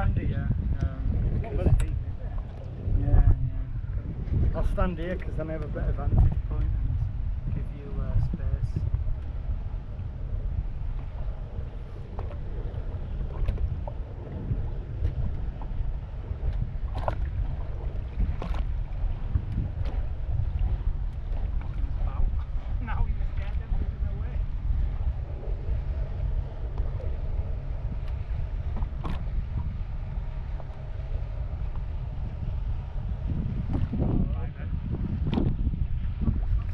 stand here. Um, Not very deep, it? yeah, yeah. I'll stand here because then I have a better vantage point and give you uh, space. Wow. Now you're scared of moving away. Right then.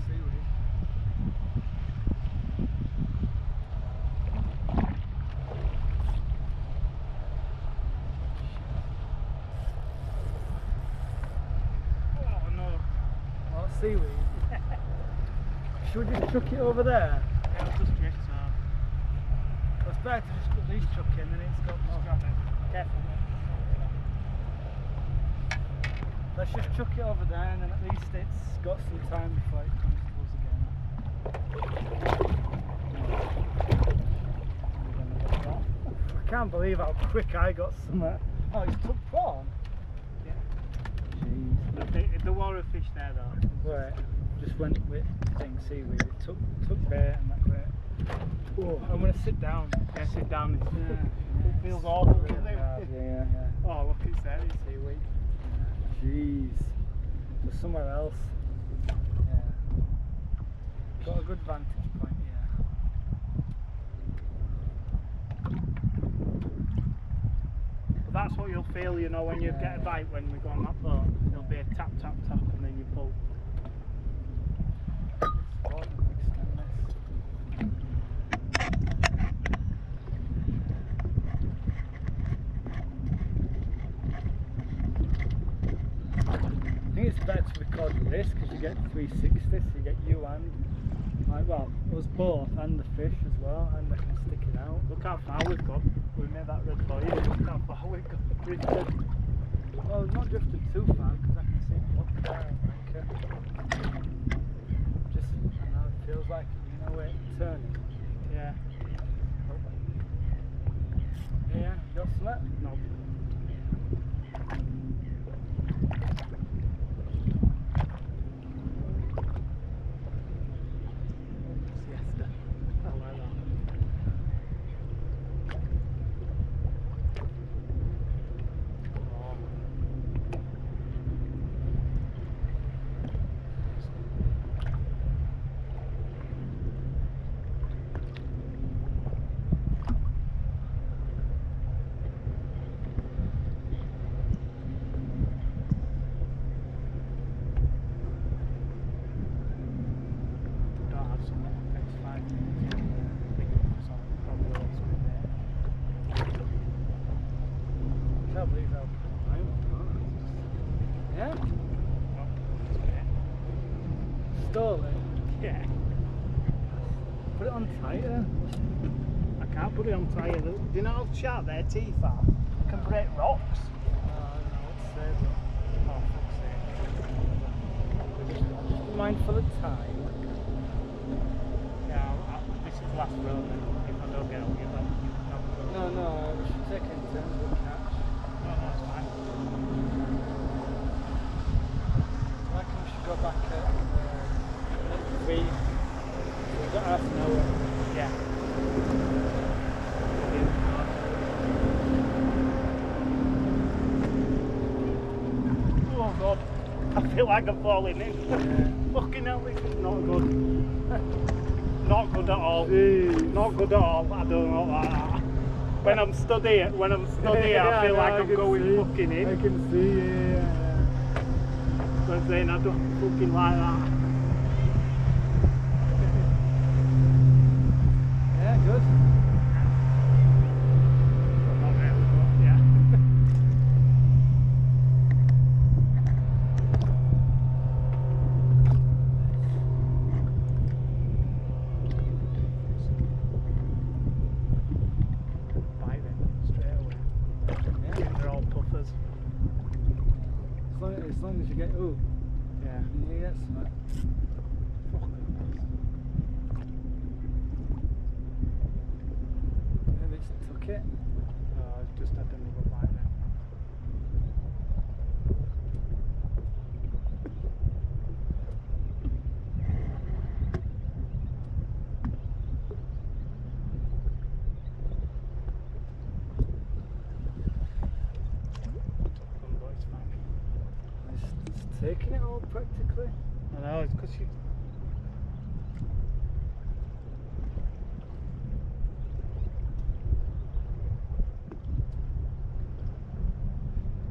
Seaweed. Oh no. What seaweed? Should we just chuck it over there? Yeah, just drift now. It's better to just at least chuck it and then it's got more. Grab it. Careful. Let's just chuck it over there and then at least it's got some time before it comes to us again. I can't believe how quick I got some. Oh, it's took prawn? Yeah. Jeez. If there- if there were a fish there though. Right, just went with thing seaweed. It took took bait and that. Oh, I'm gonna sit down. Yeah, sit down. Yeah, It feels awful, doesn't really it? hard, Yeah, yeah. Oh, look, it's there. It's seaweed. Jeez. So somewhere else. Yeah. Got a good vantage point, yeah. But that's what you'll feel, you know, when you get a bite when we go on that boat. There'll be a tap, tap, tap, and then you pull. Oh, extend this. Better to record this because you get 360, so you get you and like well, us both and the fish as well, and I can stick it out. Look how far we've got. We made that red buoy. Look how far we've got. drifted. Well, not drifted too far because I can see it there. Like, uh, just, I know it feels like you know where it's turning. Yeah. Yeah, you got some? No. Siesta. I like that. Oh. Don't have some next five minutes. Think of something probably else with there. Can't believe how I'm Yeah? Stole eh? it. Yeah. Put it on tighter. I can't put it on tire. Do you know how sharp their teeth are? Can break rocks. I don't know what to say, but fuck's sake. just mindful of time. Yeah, this is the last road then. If I don't get on you, then can have a. No, no, we should take it in terms of catch. No, no, it's fine. I reckon we should go at like I'm falling in. Fucking hell, this is not good. not good at all. Jeez. Not good at all. I don't know like that. When I'm here, when I'm here, Yeah, I feel know, like I'm going see. fucking in. I can see, yeah, yeah. But I'm saying I don't fucking like that. Yeah, good. Not really, but yeah. Bite them straight away. Yeah. They're all puffers. As long as, you get, ooh, Yeah. some. Maybe it's took it. Oh, I've just had another bite then. Taking it all practically. I know, it's because you.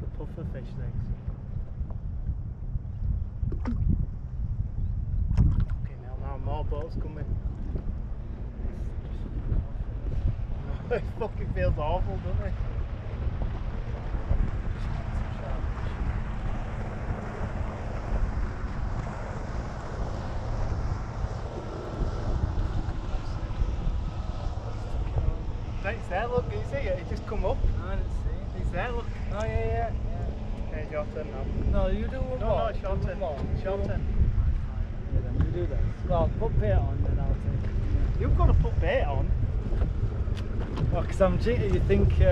The puffer fish things. Okay, now, now more boats coming. it fucking feels awful, doesn't it? It's there, look, you see it? It just come up. I didn't see. It's there, look. Oh yeah, yeah, yeah. Okay, your turn now. No, you do one No, more. no, do one turn. more. It's your Do one- turn. Yeah, then you do this. Well, put bait on, then I'll take it. You've got to put bait on. Well, because I'm cheating. You think? Uh,